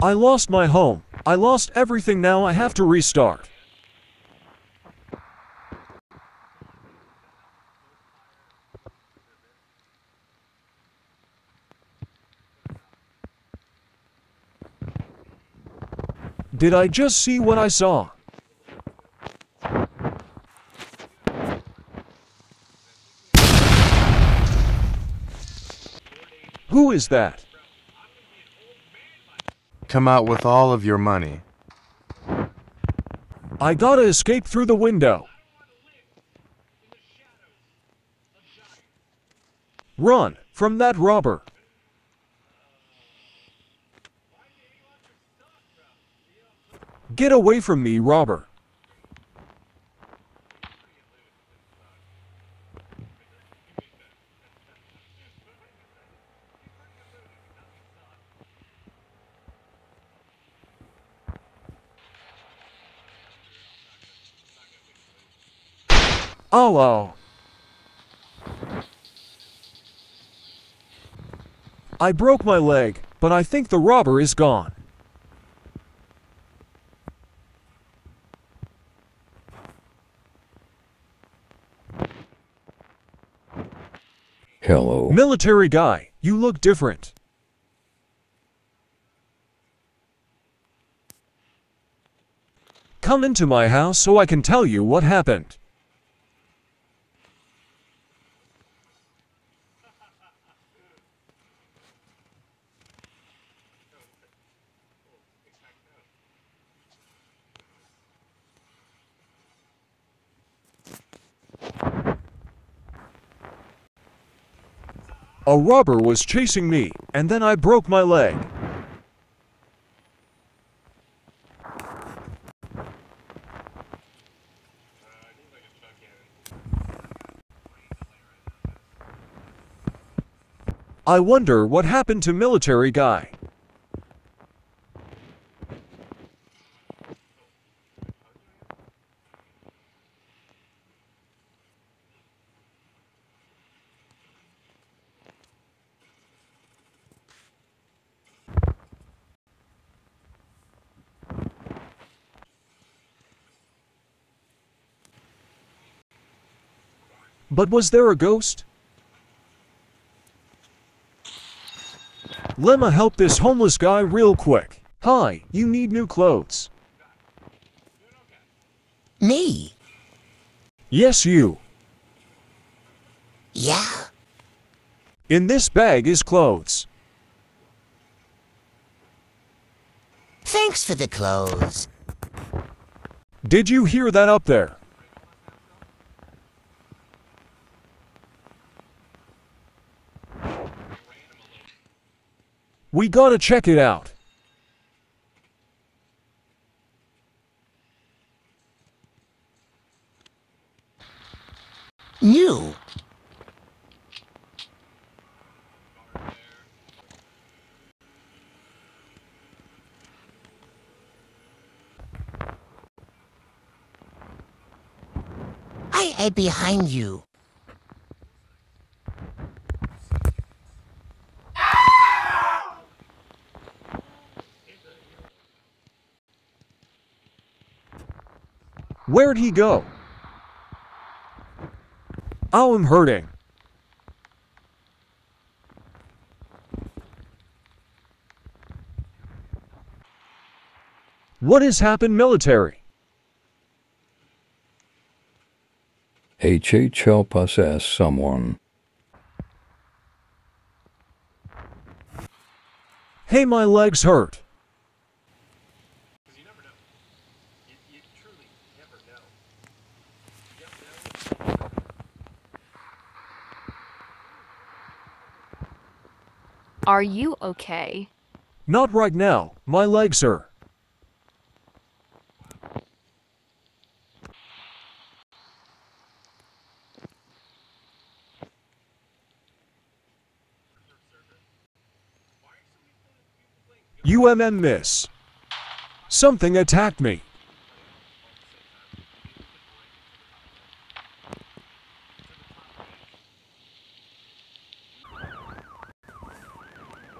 I lost my home. I lost everything now I have to restart. Did I just see what I saw? Who is that? Come out with all of your money. I gotta escape through the window. Run from that robber. Get away from me, robber. Oh. I broke my leg, but I think the robber is gone. Hello. Military guy, you look different. Come into my house so I can tell you what happened. A robber was chasing me, and then I broke my leg. I wonder what happened to military guy. But was there a ghost? Lemma help this homeless guy real quick. Hi, you need new clothes. Me? Yes, you. Yeah. In this bag is clothes. Thanks for the clothes. Did you hear that up there? We gotta check it out. New. I hide behind you. Where'd he go? Oh, I'm hurting. What has happened, military? HH help us ask someone. Hey, my legs hurt. Are you okay? Not right now. My legs hurt. UMM miss. Something attacked me.